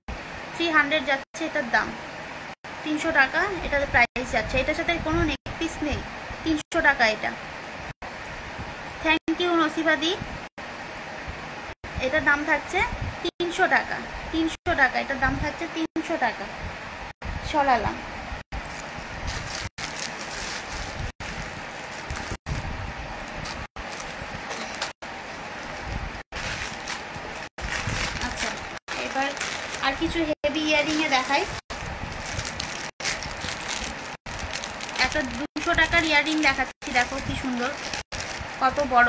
থ্রি হান্ড্রেড যাচ্ছে এটার দাম। তিনশো টাকা এটার প্রাইস যাচ্ছে। এটার সাথে কোনো নেক পিস নেই। তিনশো টাকা এটা। থ্যাংক ইউ নসিবাদি। এটার দাম থাকছে তিনশো টাকা তিনশো টাকা, এটার দাম থাকছে তিনশো টাকা। সরালাম। আচ্ছা এবার আর কিছু হেভি ইয়ারিং এ দেখাই। একটা দুশো টাকার ইয়ারিং দেখাচ্ছি, দেখো কি সুন্দর, কত বড়।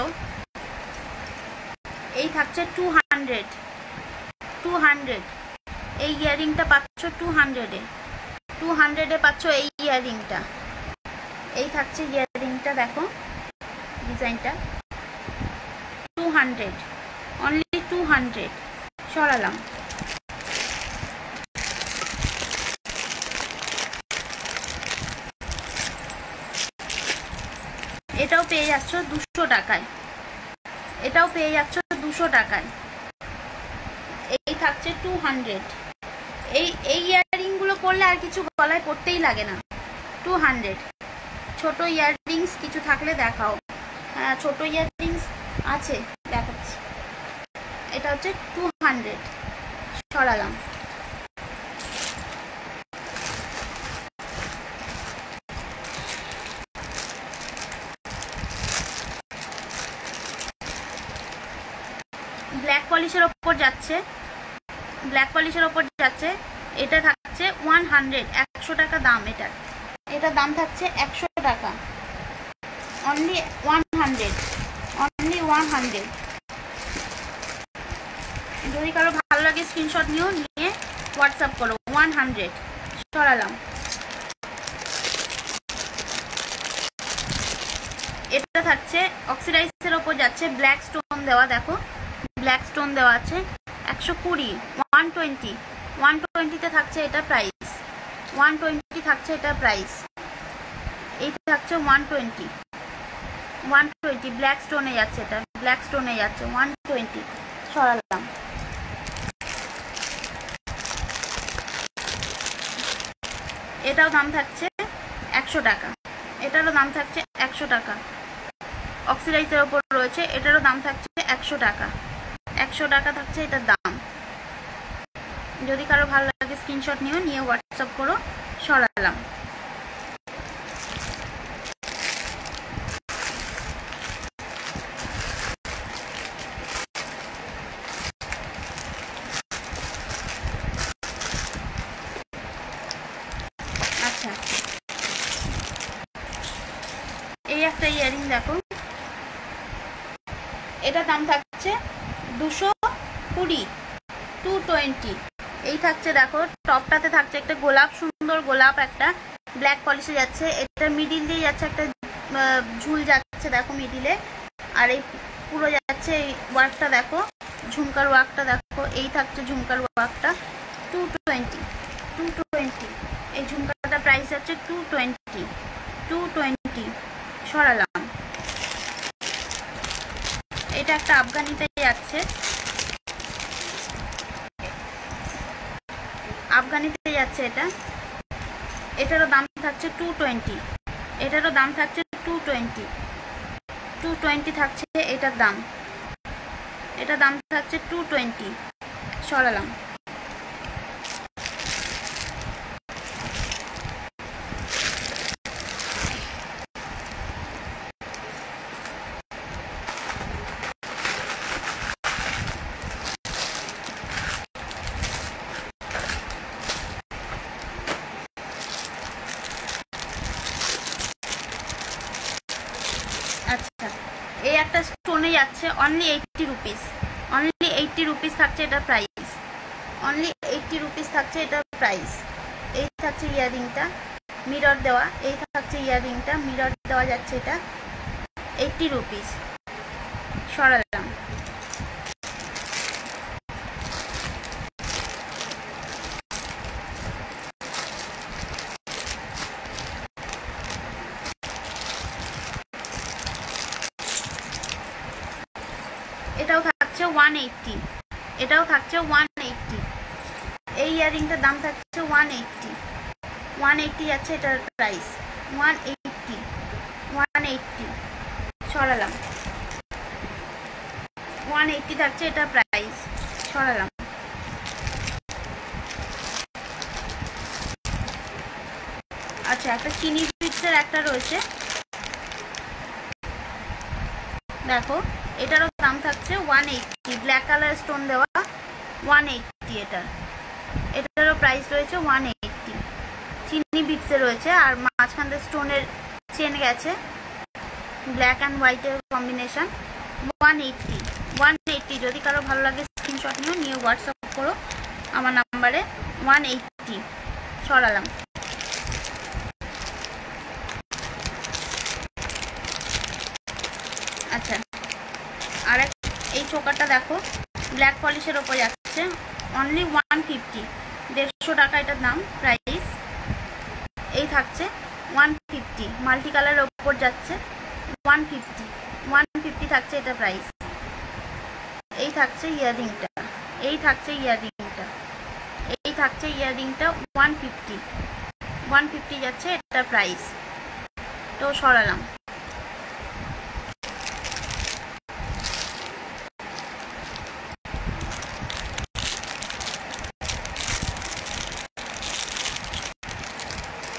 এই থাকছে টু হান্ড্রেড টু হান্ড্রেড এই ইয়ারিংটা পাচ্ছ টু হান্ড্রেডে টু হান্ড্রেডে পাচ্ছ এই ইয়ারিংটা এই থাকছে ইয়ারিংটা দেখো, ডিজাইনটা। Two hundred only two hundred সরালাম। এটাও পেয়ে যাচ্ছ দুশো টাকায়। এটাও পেয়ে যাচ্ছ দুশো টাকায়। এই থাকছে টু হান্ড্রেড এই এই ইয়াররিংগুলো পরলে আর কিছু গলায় পরতেই লাগে না। টু হান্ড্রেড ছোটো ইয়াররিংস কিছু থাকলে দেখাও। হ্যাঁ ছোটো ইয়াররিংস আছে, দেখাচ্ছি। এটা হচ্ছে টু হান্ড্রেড সরালাম ব্ল্যাক পলিশের ওপর যাচ্ছে ব্ল্যাক পলিশের ওপর যাচ্ছে, এটা থাকছে ওয়ান হান্ড্রেড একশো টাকা দাম এটার। এটার দাম থাকছে একশো টাকা। Only one hundred only one hundred যদি কারও ভালো লাগে স্ক্রিনশট নিও, নিয়ে হোয়াটসঅ্যাপ করো ওয়ান হান্ড্রেড সরালাম। এটা থাকছে অক্সিডাইজের ওপর যাচ্ছে ব্ল্যাক স্টোন দেওয়া, দেখো। ব্ল্যাক স্টোন দেওয়া আছে, একশো কুড়ি ওয়ান টোয়েন্টি ওয়ান টোয়েন্টিতে থাকছে এটা প্রাইস ওয়ান টোয়েন্টি থাকছে এটা প্রাইস এইটা থাকছে one twenty one twenty black স্টোনে যাচ্ছে এটা ব্ল্যাক স্টোনে যাচ্ছে ওয়ান টোয়েন্টি সরালাম এটাও দাম থাকছে একশো টাকা, এটারও দাম থাকছে একশো টাকা অক্সিডাইজের ওপর রয়েছে, এটারও দাম থাকছে একশো টাকা। একশো টাকা থাকছে এটার দাম। যদি কারও ভালো লাগে স্ক্রিনশট নিও, নিয়ে হোয়াটসঅ্যাপ করো, সরালাম। আচ্ছা। এই একটা ইয়ারিং দেখো। এটা দাম থাকছে দুশো কুড়ি টু টোয়েন্টি এই থাকছে দেখো, টপটাতে থাকছে একটা গোলাপ, সুন্দর গোলাপ, একটা ব্ল্যাক পলিশে যাচ্ছে। এটার মিডিল দিয়ে যাচ্ছে, একটা ঝুল যাচ্ছে দেখো মিডিলে আর এই পুরো যাচ্ছে এই ওয়ার্কটা দেখো, ঝুমকার ওয়ার্কটা দেখো। এই থাকছে ঝুমকার ওয়ার্কটা টু টোয়েন্টি টু টোয়েন্টি এই ঝুমকাটা প্রাইস যাচ্ছে টু টোয়েন্টি টু টোয়েন্টি সরালাম। এটা একটা আফগানিতে যাচ্ছে। আফগানিতে যাচ্ছে এটা। এটারও দাম থাকছে টু টোয়েন্টি এটারও দাম থাকছে টু টোয়েন্টি টু টোয়েন্টি থাকছে এটার দাম। এটার দাম থাকছে টু টোয়েন্টি সরালাম আচ্ছা এই একটা স্টোনে যাচ্ছে only eighty rupees only eighty rupees থাকছে এটার প্রাইস অনলি এইটটি রুপিস থাকছে এটার প্রাইস এই থাকছে ইয়ারিংটা মিরর দেওয়া। এই থাকছে ইয়ারিংটা মিরর দেওয়া যাচ্ছে এটা এইটটি রুপিস সরালাম এটাও থাকছে ওয়ান এইটটি এটাও থাকছে ওয়ান এইটটি এই ইয়ারিংটার দাম থাকছে ওয়ান এইটটি ওয়ান এইটটি যাচ্ছে এটার price one eighty one eighty সরালাম। One eighty থাকছে এটা প্রাইস সরালাম। আচ্ছা একটা চিনি পিক্সের একটা রয়েছে। দেখো। এটারও দাম থাকছে one eighty black colour stone দেওয়া ওয়ান এইটটি এটার। এটারও প্রাইস রয়েছে ওয়ান এইটটি চিনি বিটসে রয়েছে, আর মাঝখান স্টোনের চেন গেছে। ব্ল্যাক অ্যান্ড হোয়াইটের combination one eighty one eighty যদি কারও ভালো লাগে স্ক্রিনশট নিও, নিয়ে হোয়াটসঅ্যাপ করো। আমার নাম্বারে ওয়ান এইটটি সরালাম। আচ্ছা। আর এই চোকারটা দেখো ব্ল্যাক পলিশের ওপর যাচ্ছে। অনলি ওয়ান ফিফটি দেড়শো টাকা এটার দাম প্রাইস এই থাকছে ওয়ান ফিফটি মাল্টি কালারের ওপর যাচ্ছে ওয়ান ফিফটি ওয়ান ফিফটি থাকছে এটা প্রাইস এই থাকছে ইয়ারিংটা এই থাকছে ইয়ারিংটা এই থাকছে ইয়ারিংটা ওয়ান ফিফটি ওয়ান ফিফটি যাচ্ছে এটা প্রাইস তো সরালাম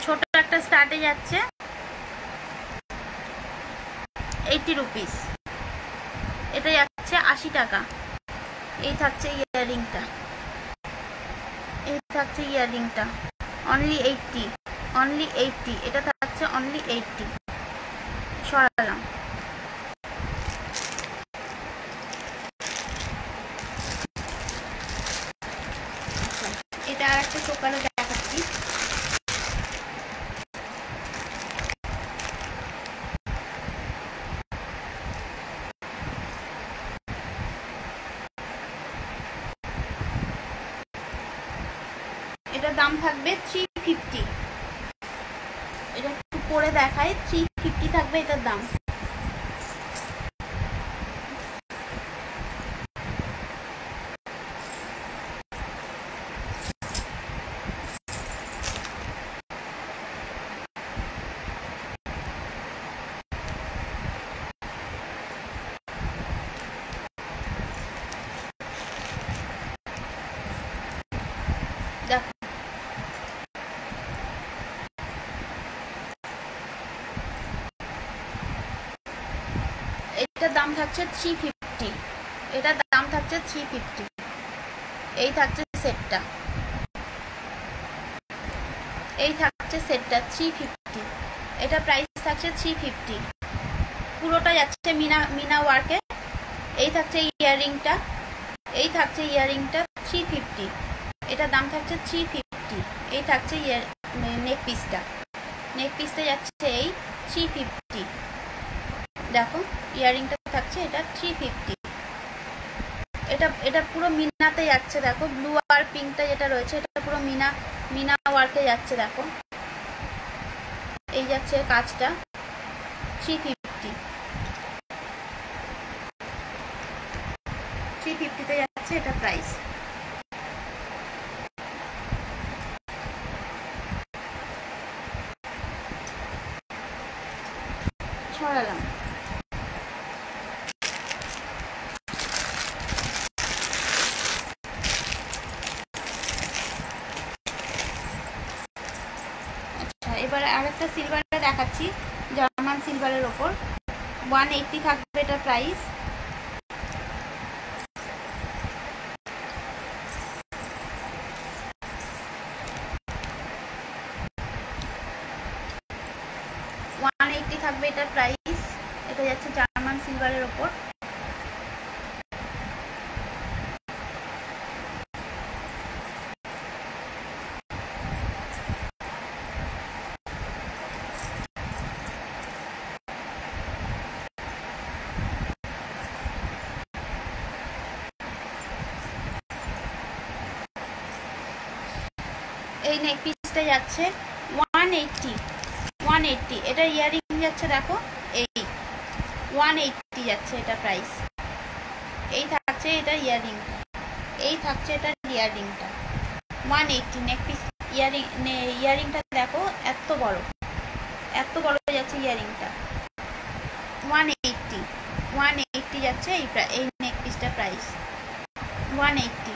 ছোট একটা যাচ্ছে। এইটি রুপিস এটা যাচ্ছে আশি টাকা। এই থাকছে ইয়ারিংটা এই থাকছে ইয়ারিংটা অনলি এইটটি অনলি এইটটি এটা থাকছে অনলি এইটটি সরালাম। এটা আর একটা সকালে এটার দাম থাকছে থ্রি ফিফটি এটার দাম থাকছে থ্রি ফিফটি এই থাকছে সেটটা এই থাকছে সেটটা থ্রি ফিফটি এটা প্রাইস থাকছে থ্রি ফিফটি পুরোটা যাচ্ছে মিনা মিনা ওয়ার্কে এই থাকছে ইয়াররিংটা এই থাকছে ইয়াররিংটা থ্রি ফিফটি এটার দাম থাকছে থ্রি ফিফটি এই থাকছে ইয়ার, নেক পিসটা। নেক পিসটা যাচ্ছে এই থ্রি ফিফটি দেখো ইয়াররিংটা থাকছে, এটা থ্রি ফিফটি এটা এটা পুরো মিনাতে যাচ্ছে, দেখো ব্লু আর পিঙ্কটা যেটা রয়েছে, এটা পুরো মিনা মিনা ওয়ার্কে যাচ্ছে, দেখো। এই যাচ্ছে কাজটা থ্রি ফিফটি থ্রি ফিফটিতে যাচ্ছে এটা প্রাইস ছড়ালাম আচ্ছা এবারে আরেকটা সিলভারটা দেখাচ্ছি, জার্মান সিলভারের ওপর। ওয়ান এইটটি থাকবে এটা প্রাইস ওয়ান এইটটি থাকবে এটার প্রাইস এটা যাচ্ছে জার্মান সিলভারের ওপর এই পিসটা যাচ্ছে ওয়ান এইটটি ওয়ান এইটটি এটা ইয়ারিং যাচ্ছে, দেখো, এই। ওয়ান এইটটি যাচ্ছে এটা প্রাইস এই থাকছে এটা ইয়ারিংটা এই থাকছে এটা ইয়ারিংটা। One eighty neck piece earring ইয়ারিংটা দেখো, এত বড়। এত বড় হয়ে যাচ্ছে ইয়ারিংটা। ওয়ান এইটটি ওয়ান এইটটি যাচ্ছে এই এই নেক পিসটা প্রাইস ওয়ান এইটটি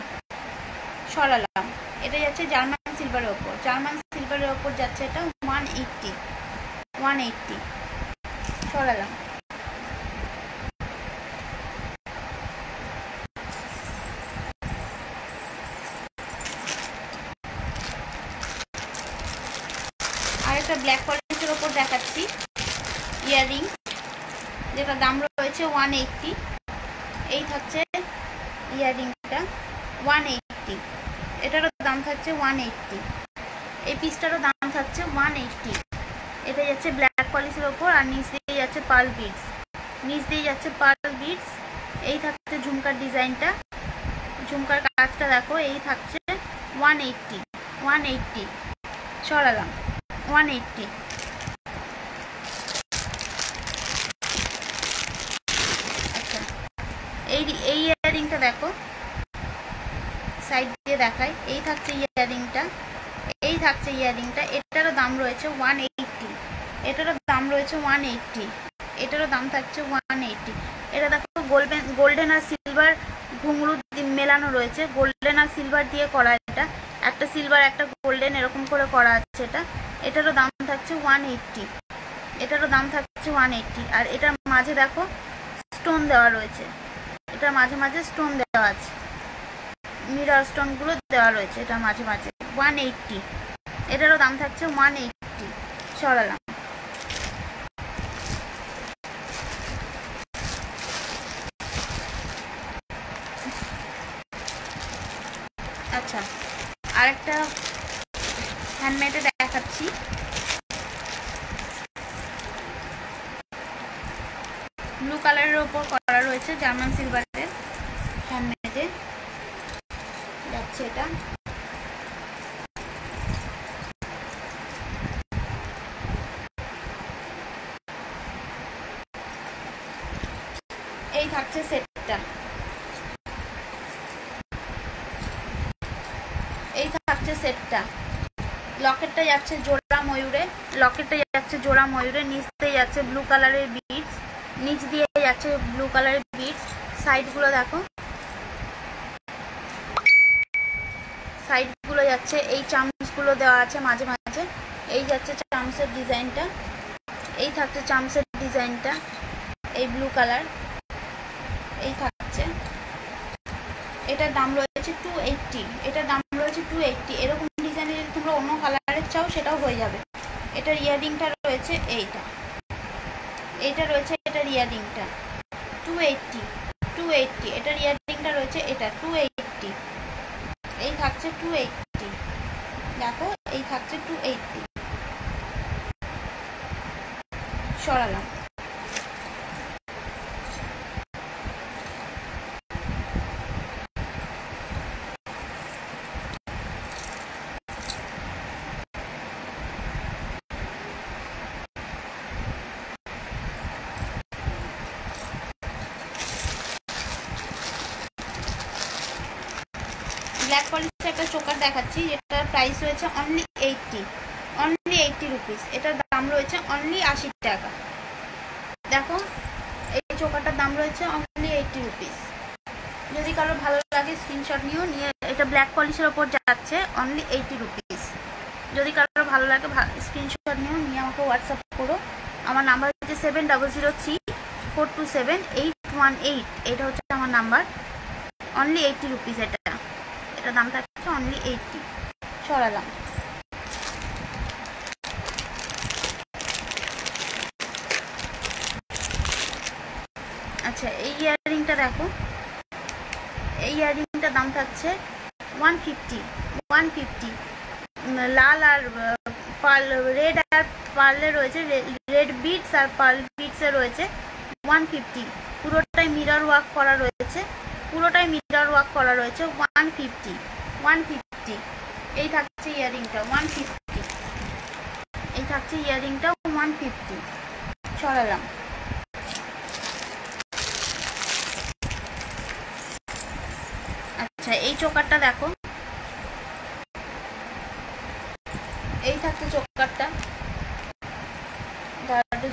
সরালাম। এটা যাচ্ছে জার্মান সিলভারের ওপর। জার্মান সিলভারের ওপর যাচ্ছে এটা ওয়ান এইটটি ওয়ান এইটটি সরালাম। আরেকটা ব্ল্যাক পলিশের ওপর দেখাচ্ছি। ইয়াররিং যেটা দাম রয়েছে ওয়ান এইটটি এই থাকছে ইয়াররিংটা ওয়ান এইটটি এটারও দাম থাকছে ওয়ান এইটটি এই পিসটারও দাম থাকছে ওয়ান এইটটি এটা যাচ্ছে ব্ল্যাক পলিশের ওপর আর নিচ দিয়ে যাচ্ছে পাল বিডস নিচ দিয়ে যাচ্ছে পাল বিডস এই থাকছে ঝুমকার ডিজাইনটা। ঝুমকার কাজটা দেখো, এই থাকছে ওয়ান এইটটি ওয়ান এইটটি সরালাম ওয়ান এইটটি আচ্ছা এই এই ইয়ারিংটা দেখো। সাইড দিয়ে দেখাই। এই থাকছে ইয়ারিংটা। এই থাকছে ইয়ারিংটা। এটারও দাম রয়েছে ওয়ান এইটটি এটারও দাম রয়েছে ওয়ান এইটটি এটারও দাম থাকছে ওয়ান এইটটি এটা দেখো, গোল্ডেন গোল্ডেন আর সিলভার ঘুঙরু মেলানো রয়েছে। গোল্ডেন আর সিলভার দিয়ে করা এটা। একটা সিলভার, একটা গোল্ডেন, এরকম করে করা আছে এটা। এটারও দাম থাকছে ওয়ান এইটটি এটারও দাম থাকছে ওয়ান এইটটি আর এটার মাঝে দেখো স্টোন দেওয়া রয়েছে। এটার মাঝে মাঝে স্টোন দেওয়া আছে। মিরার স্টোনগুলো দেওয়া রয়েছে, এটা মাঝে মাঝে। ওয়ান এইটটি এটারও দাম থাকছে ওয়ান এইটটি সরালাম। আচ্ছা আরেকটা হ্যান্ডমেডে দেখাচ্ছি। ব্লু কালারের ওপর করা রয়েছে জার্মান সিলভারের হ্যান্ডমেডে যাচ্ছে এটা এই থাকছে সেটটা এই থাকছে সেটটা লকেটটা যাচ্ছে জোড়া ময়ূরে লকেটটা যাচ্ছে জোড়া ময়ূরে নিচতে যাচ্ছে ব্লু কালারের বিটস নিচ দিয়ে যাচ্ছে ব্লু কালারের বিটস সাইডগুলো দেখো। সাইডগুলো যাচ্ছে, এই চামচগুলো দেওয়া আছে মাঝে মাঝে, এই যাচ্ছে চামচের ডিজাইনটা, এই থাকছে চামচের ডিজাইনটা, এই ব্লু কালার এই থাকছে। এটার দাম রয়েছে টু এইটটি এটার দাম রয়েছে টু এইটটি এরকম ডিজাইনের যদি তোমরা অন্য কালারের চাও, সেটাও হয়ে যাবে। এটার ইয়ারিংটা রয়েছে এইটা। এইটা রয়েছে এটার ইয়ারিংটা। টু এইটটি টু এইটটি এটার ইয়ারিংটা রয়েছে এটা টু এইটটি এই থাকছে টু এইটটি দেখো, এই থাকছে টু এইটটি সরালাম ব্ল্যাক পলিশের একটা চোকার দেখাচ্ছি যেটার প্রাইস রয়েছে only eighty only eighty rupees এটার দাম রয়েছে অনলি আশি টাকা। দেখো, এই চোকারটার দাম রয়েছে অনলি এইটটি রুপিস যদি কারও ভালো লাগে স্ক্রিনশট নিও, নিয়ে এটা ব্ল্যাক পলিশের ওপর যাচ্ছে অনলি এইটটি রুপিস যদি কারও ভালো লাগে স্ক্রিনশট নিও, নিয়ে আমাকে হোয়াটসঅ্যাপ করো। আমার নাম্বার হচ্ছে seven double zero three four two seven eight one eight এটা হচ্ছে আমার নাম্বার অনলি এইটটি রুপিস এটা। এটা দাম থাকছে অনলি এইটটি সরালাম। আচ্ছা এই ইয়াররিংটা দেখো। এই ইয়াররিংটার দাম থাকছে ওয়ান ফিফটি ওয়ান ফিফটি। লাল আর পার্ল রেড আর পার্লে রয়েছে রেড বিটস আর পার্ল বিটসে রয়েছে ওয়ান ফিফটি। পুরোটাই মিরর ওয়ার্ক করা রয়েছে, পুরোটাই মিরর ওয়ার্ক করা রয়েছে ওয়ান ফিফটি। এই থাকছে ইয়ারিংটা ওয়ান ফিফটি এই থাকছে ইয়ারিংটা আচ্ছা এই চোকারটা দেখো। এই থাকছে চোকারটা।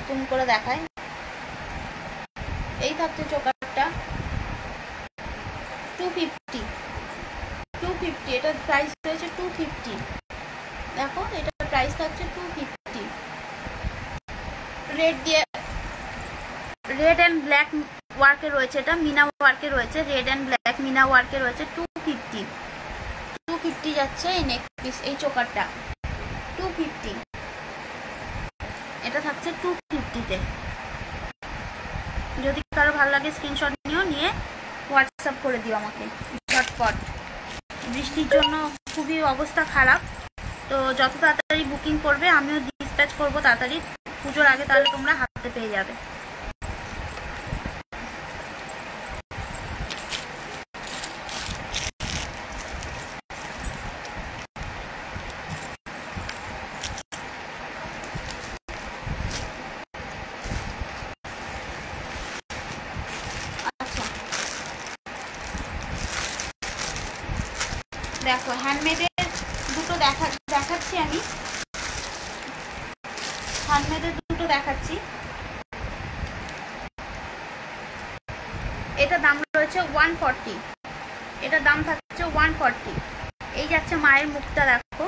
জুম করে দেখায় এই থাকছে চোকারটা। টু ফিফটি ফিফটি এটার প্রাইস রয়েছে টু ফিফটি দেখো, এটার প্রাইস থাকছে টু ফিফটি রেড দিয়ে রেড অ্যান্ড ব্ল্যাক ওয়ার্কে রয়েছে এটা, মিনা ওয়ার্কে রয়েছে। রেড অ্যান্ড ব্ল্যাক মিনা ওয়ার্কে রয়েছে টু ফিফটি টু ফিফটি যাচ্ছে এই নেক পিস এই চোকারটা। টু ফিফটি এটা থাকছে টু ফিফটিতে যদি কারও ভালো লাগে স্ক্রিনশট নিও, নিয়ে হোয়াটসঅ্যাপ করে দিও আমাকে। ঝটপট। বৃষ্টির জন্য খুবই অবস্থা খারাপ। তো যত তাড়াতাড়ি বুকিং করবে, আমিও ডিসপ্যাচ করব তাড়াতাড়ি। পুজোর আগে তাহলে তোমরা হাতে পেয়ে যাবে। দেখো হ্যান্ডমেডের দুটো দেখা দেখাচ্ছি আমি। হ্যান্ডমেডের দুটো দেখাচ্ছি। এটা দাম রয়েছে ওয়ান ফর্টি এটা দাম থাকছে ওয়ান ফর্টি এই যাচ্ছে মায়ের মুখটা, দেখো।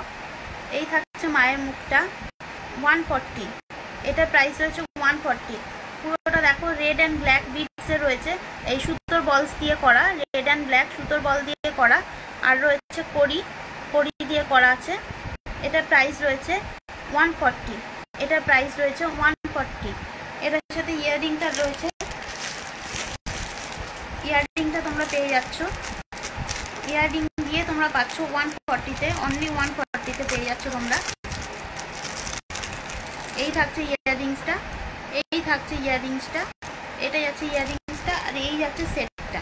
এই থাকছে মায়ের মুখটা ওয়ান ফর্টি এটার প্রাইস রয়েছে ওয়ান ফর্টি পুরোটা দেখো রেড অ্যান্ড ব্ল্যাক বিটসে রয়েছে। এই সুতোর বলস দিয়ে করা রেড অ্যান্ড ব্ল্যাক সুতোর বল দিয়ে করা। আর রয়েছে কড়ি কড়ি দিয়ে করা আছে। এটার প্রাইস রয়েছে ওয়ান ফর্টি এটার প্রাইস রয়েছে ওয়ান ফর্টি এটার সাথে ইয়াররিংটা রয়েছে। ইয়াররিংটা তোমরা পেয়ে যাচ্ছ। ইয়াররিং দিয়ে তোমরা পাচ্ছ ওয়ান ফর্টিতে অনলি ওয়ান ফর্টিতে পেয়ে যাচ্ছ তোমরা। এই থাকছে ইয়াররিংসটা, এই থাকছে ইয়াররিংসটা এটা যাচ্ছে ইয়াররিংসটা, আর এই যাচ্ছে সেটটা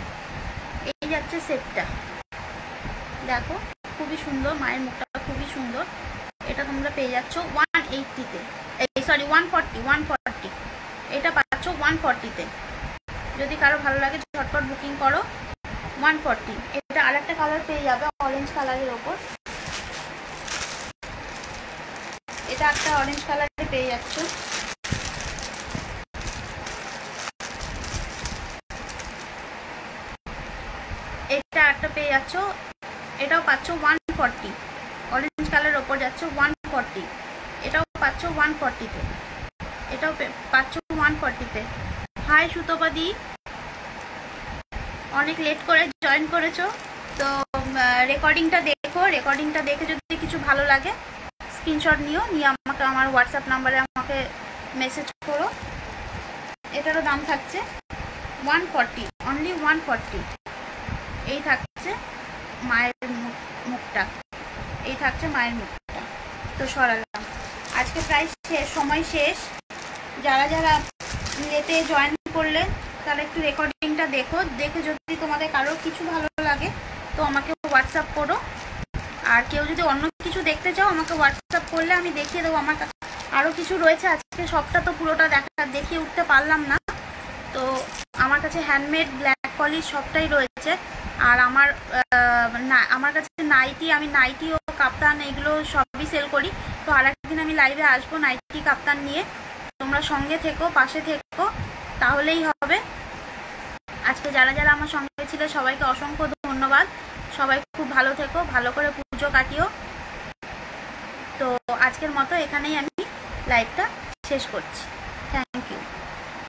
এই যাচ্ছে সেটটা দেখো, খুবই সুন্দর, মায়ের মুখটা খুবই সুন্দর। এটা তোমরা পেয়ে যাচ্ছ ওয়ান এইটটিতে এই sorry one forty one forty এটা পাচ্ছ ওয়ান ফর্টিতে যদি কারও ভালো লাগে, ঝটপট বুকিং করো ওয়ান ফর্টি এটা আরেকটা কালার পেয়ে যাবে অরেঞ্জ কালারের ওপর। এটা একটা অরেঞ্জ কালারে পেয়ে যাচ্ছ। এটা একটা পেয়ে যাচ্ছ এটাও পাচ্ছ ওয়ান ফর্টি অরেঞ্জ কালারের ওপর যাচ্ছে ওয়ান ফর্টি এটাও পাচ্ছ ওয়ান ফর্টিতে এটাও পাচ্ছ ওয়ান ফর্টিতে হাই সুতোপাদি। অনেক লেট করে জয়েন করেছ। তো রেকর্ডিংটা দেখো। রেকর্ডিংটা দেখে যদি কিছু ভালো লাগে স্ক্রিনশট নিও। নিয়ে আমাকে, আমার হোয়াটসঅ্যাপ নাম্বারে আমাকে মেসেজ করো। এটারও দাম থাকছে one forty only one forty এই থাকছে। মায়ের মুখ- মুখটা। এই থাকছে মায়ের মুখটা। তো সরালাম। আজকে প্রায় শেষ সময় শেষ। যারা যারা লেতে জয়েন করলে তারা একটু রেকর্ডিংটা দেখো। দেখে যদি তোমাদের কারোর কিছু ভালো লাগে, তো আমাকে হোয়াটসঅ্যাপ করো। আর কেউ যদি অন্য কিছু দেখতে চাও, আমাকে হোয়াটসঅ্যাপ করলে আমি দেখিয়ে দেবো। আমার কাছে আরও কিছু রয়েছে আজকে। সবটা তো পুরোটা দেখা, দেখিয়ে উঠতে পারলাম না। তো আমার কাছে হ্যান্ডমেড ব্ল্যাক পলিশ সবটাই রয়েছে। আর আমার না, আমার কাছে নাইটি, আমি নাইটি ও কাপ্তান এগুলো সবই সেল করি। তো আর একদিন আমি লাইভে আসব নাইটি, কাপ্তান নিয়ে। তোমরা সঙ্গে থেকো, পাশে থেকো, তাহলেই হবে। আজকে যারা যারা আমার সঙ্গে ছিল, সবাইকে অসংখ্য ধন্যবাদ। সবাই খুব ভালো থেকো, ভালো করে পুজো কাটিও। তো আজকের মতো এখানেই আমি লাইভটা শেষ করছি। Thank you